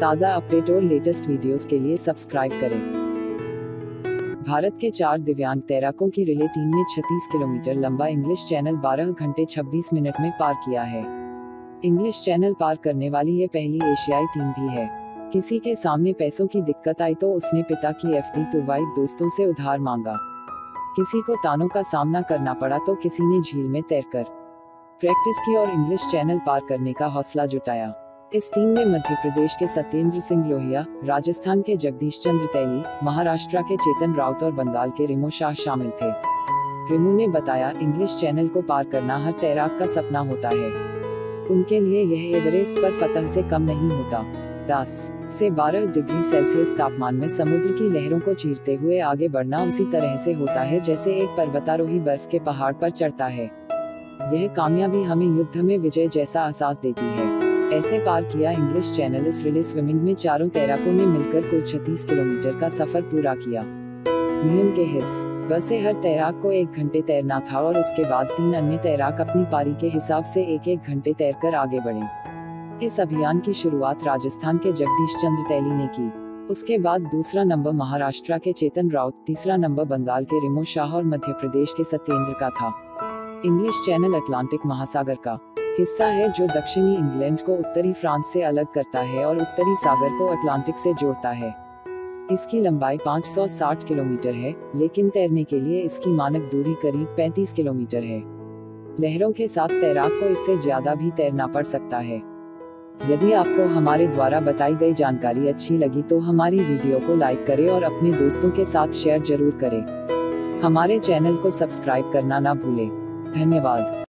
ताज़ा अपडेट और latest videos के लिए सब्सक्राइब करें। भारत के चार दिव्यांग तैराकों की रिले टीम ने 36 किलोमीटर लंबा इंग्लिश चैनल 12 घंटे 26 मिनट में पार किया है। इंग्लिश चैनल पार करने वाली ये पहली एशियाई टीम भी है। किसी के सामने पैसों की दिक्कत आई तो उसने पिता की एफडी तुरवाई दोस्तों से उधार मांगा। किसी को तानों का सामना करना पड़ा तो किसी ने झील में तैरकर। प्रैक्टिस की और इंग्लिश चैनल पार करने का हौसला जुटाया। इस टीम में मध्य प्रदेश के सत्येंद्र सिंह लोहिया, राजस्थान के जगदीश चंद्र तैली, महाराष्ट्र के चेतन राउत और बंगाल के रिमो शाह शामिल थे। रिमो ने बताया, इंग्लिश चैनल को पार करना हर तैराक का सपना होता है। उनके लिए यह एवरेस्ट पर फतह से कम नहीं होता। दस से 12 डिग्री सेल्सियस तापमान में समुद्र की लहरों को चीरते हुए आगे बढ़ना उसी तरह से होता है जैसे एक पर्वतारोही बर्फ़ के पहाड़ पर चढ़ता है। यह कामयाबी हमें युद्ध में विजय जैसा एहसास देती है। ऐसे पार किया इंग्लिश चैनल इस रिले स्विमिंग में चारों तैराकों ने मिलकर कुल 36 किलोमीटर का सफ़र पूरा किया। नियम के हिस्स बसे हर तैराक को एक घंटे तैरना था और उसके बाद तीन अन्य तैराक अपनी पारी के हिसाब से एक एक घंटे तैरकर आगे बढ़े। इस अभियान की शुरुआत राजस्थान के जगदीश चंद्र तैली ने की। उसके बाद दूसरा नंबर महाराष्ट्र के चेतन राउत, तीसरा नंबर बंगाल के रिमो शाह और मध्य प्रदेश के सत्येंद्र का था। इंग्लिश चैनल अटलांटिक महासागर का। हिस्सा है जो दक्षिणी इंग्लैंड को उत्तरी फ्रांस से अलग करता है और उत्तरी सागर को अटलांटिक से जोड़ता है। इसकी लंबाई 560 किलोमीटर है, लेकिन तैरने के लिए इसकी मानक दूरी करीब 35 किलोमीटर है। लहरों के साथ तैराक को इससे ज़्यादा भी तैरना पड़ सकता है। यदि आपको हमारे द्वारा बताई गई जानकारी अच्छी लगी तो हमारी वीडियो को लाइक करें और अपने दोस्तों के साथ शेयर ज़रूर करें। हमारे चैनल को सब्सक्राइब करना ना भूलें। धन्यवाद।